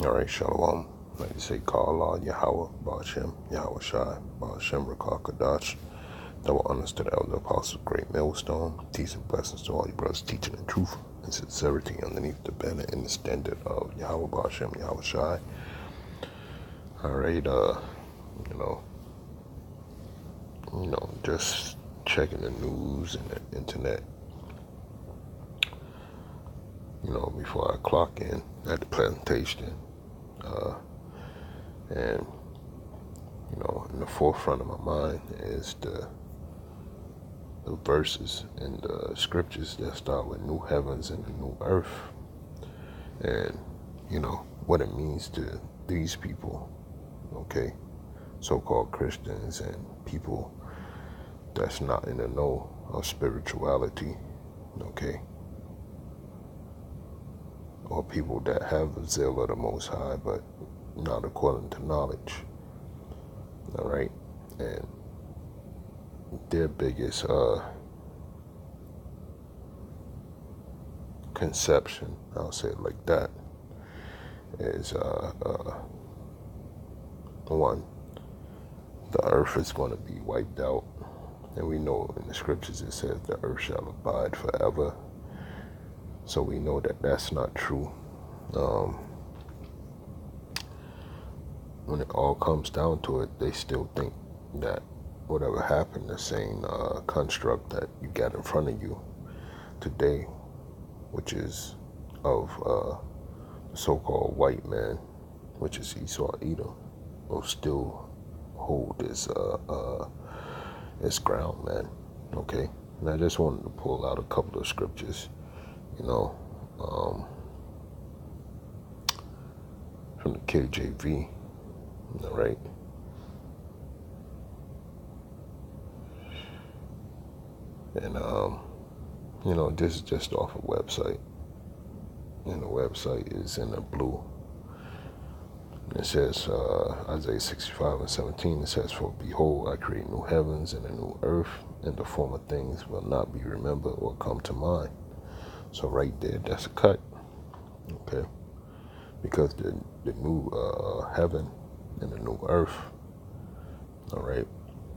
All right, Shalom. Like you say, call Allah, Yahweh, Ba'ashem, Yahweh Shai, Ba'ashem, Rakah, Kadash. Double honors to the elder apostles, great millstone. Peace and blessings to all your brothers teaching the truth and sincerity underneath the banner and the standard of Yahweh, Ba'ashem, Yahweh Shai. All right, uh, you know, you know, just checking the news and the internet, you know, before I clock in at the plantation. Uh, and, you know, in the forefront of my mind is the, the verses and the scriptures that start with new heavens and a new earth. And, you know, what it means to these people, okay? So called Christians and people that's not in the know of spirituality, okay? Or people that have the zeal of the Most High, but not according to knowledge. All right? And their biggest uh, conception, I'll say it like that, is uh, uh, one, the earth is going to be wiped out. And we know in the scriptures it says the earth shall abide forever. So we know that that's not true. Um, when it all comes down to it, they still think that whatever happened, the same uh, construct that you got in front of you today, which is of uh, the so-called white man, which is Esau Edom, will still hold this uh, uh, this ground, man. Okay, and I just wanted to pull out a couple of scriptures, you know, um, from the KJV right. And, um, you know, this is just off a website. And the website is in the blue. It says, uh, Isaiah 65 and 17, it says, For behold, I create new heavens and a new earth, and the former things will not be remembered or come to mind. So right there, that's a cut. Okay. Because the, the new uh, heaven and the new earth. All right.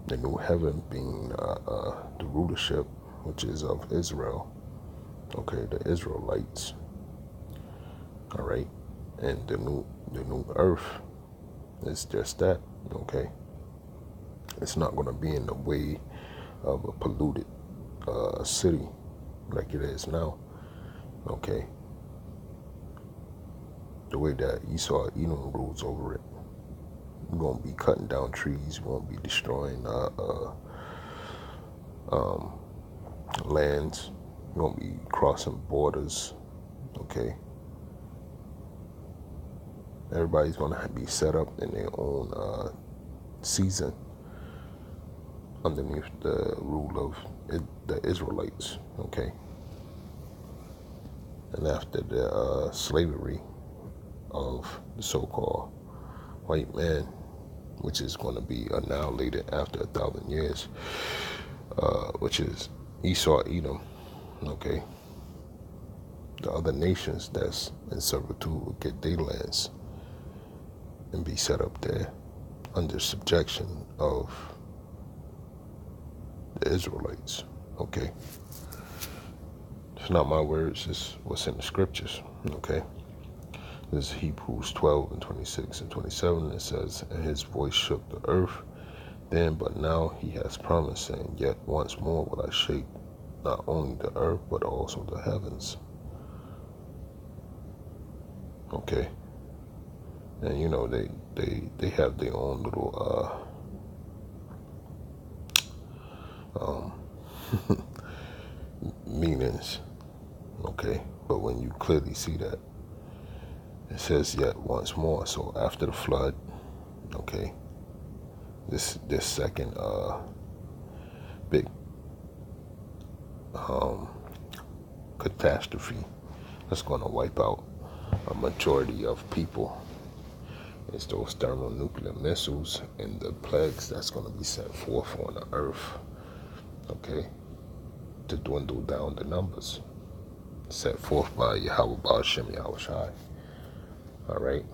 The new heaven being uh, uh, the rulership, which is of Israel. Okay, the Israelites. All right. And the new the new earth is just that. Okay. It's not going to be in the way of a polluted uh, city like it is now. Okay. The way that you Esau Edom rules over it. We're gonna be cutting down trees. We're gonna be destroying uh, uh, um, lands. We're gonna be crossing borders. Okay. Everybody's gonna be set up in their own uh, season underneath the rule of the Israelites. Okay. And after the uh, slavery of the so-called white man which is going to be annihilated after a thousand years, uh, which is Esau, Edom. Okay. The other nations that's in servitude will get their lands and be set up there under subjection of the Israelites. Okay. Not my words, it's what's in the scriptures. Okay. This is Hebrews 12 and 26 and 27. It says, And his voice shook the earth then, but now he has promised, saying, Yet once more will I shake not only the earth, but also the heavens. Okay. And you know, they they they have their own little uh um meanings. Okay. But when you clearly see that it says yet once more. So after the flood, okay, this this second uh, big um, catastrophe that's going to wipe out a majority of people. It's those thermonuclear missiles and the plagues that's going to be sent forth on the earth, okay, to dwindle down the numbers set forth by Yahweh Ba'ashem Yahweh Shai. All right.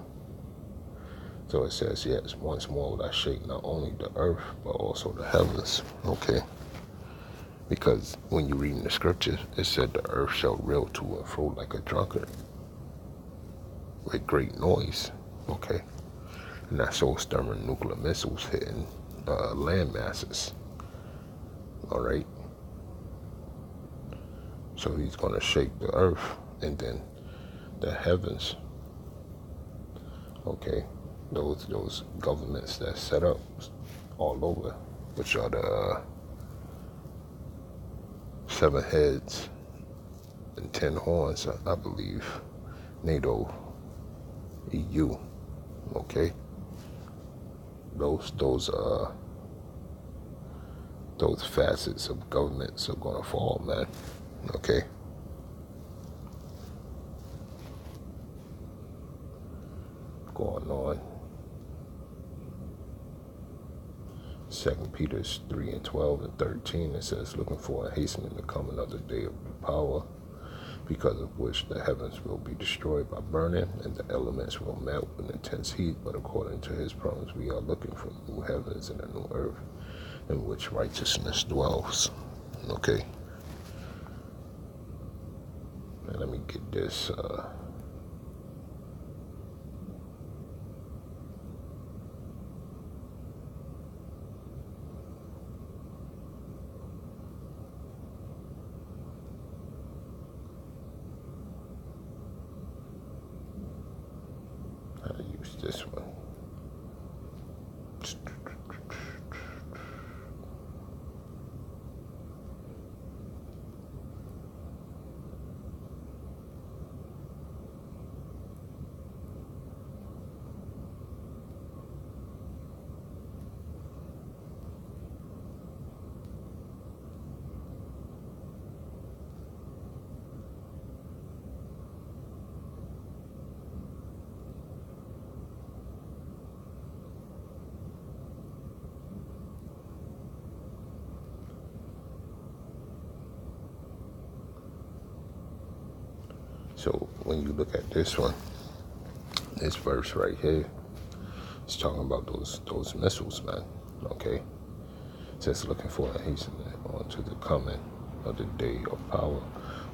So it says, yes, once more will I shake not only the earth, but also the heavens. Okay. Because when you read in the scriptures, it said the earth shall reel to and fro like a drunkard with great noise. Okay. And that's those thermonuclear missiles hitting uh, land masses. All right. So he's going to shake the earth and then the heavens. Okay. Those those governments that set up all over, which are the uh, seven heads and ten horns, I believe. NATO, EU, okay. Those those uh those facets of governments are gonna fall, man. Okay. Going on. Second Peter's 3 and 12 and 13, it says, looking for and hastening the coming of the day of power, because of which the heavens will be destroyed by burning, and the elements will melt with intense heat. But according to his promise, we are looking for new heavens and a new earth in which righteousness dwells. Okay. And let me get this. Uh, this one. So when you look at this one, this verse right here, it's talking about those those missiles, man. Okay, just looking for hastening on to the coming of the day of power,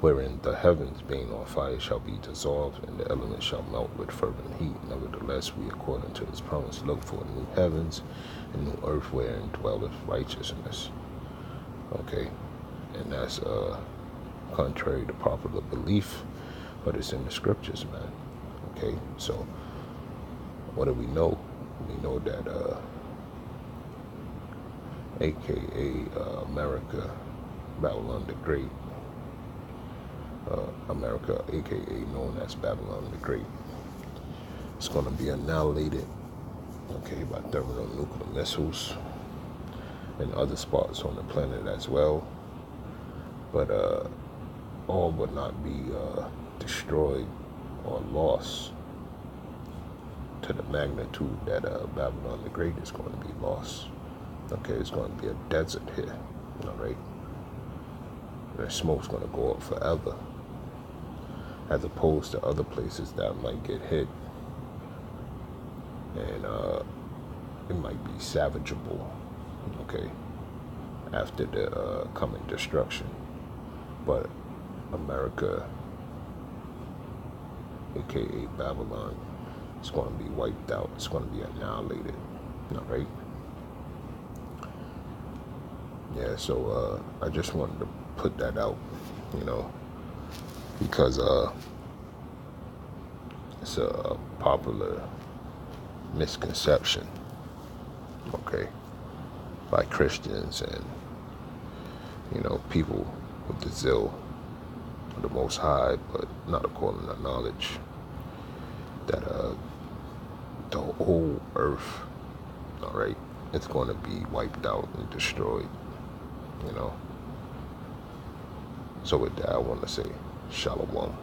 wherein the heavens being on fire shall be dissolved, and the elements shall melt with fervent heat. Nevertheless, we, according to His promise, look for new heavens and new earth wherein dwelleth righteousness. Okay, and that's uh contrary to popular belief but it's in the scriptures, man. Okay, so what do we know? We know that, uh, aka uh, America, Babylon the Great, uh, America, aka known as Babylon the Great, it's going to be annihilated, okay, by thermonuclear missiles and other spots on the planet as well. But uh, all would not be uh, destroyed or lost to the magnitude that uh, Babylon the Great is going to be lost. Okay, it's going to be a desert here, all right? The smoke's going to go up forever, as opposed to other places that might get hit, and uh, it might be savageable, okay, after the uh, coming destruction. But America aka Babylon, is going to be wiped out. It's going to be annihilated. All right. Yeah. So uh, I just wanted to put that out, you know, because uh, it's a popular misconception. Okay. By Christians and you know people with the zeal the Most High, but not according to knowledge. That uh, the whole earth, all right, it's going to be wiped out and destroyed. You know. So with that, I want to say shalom.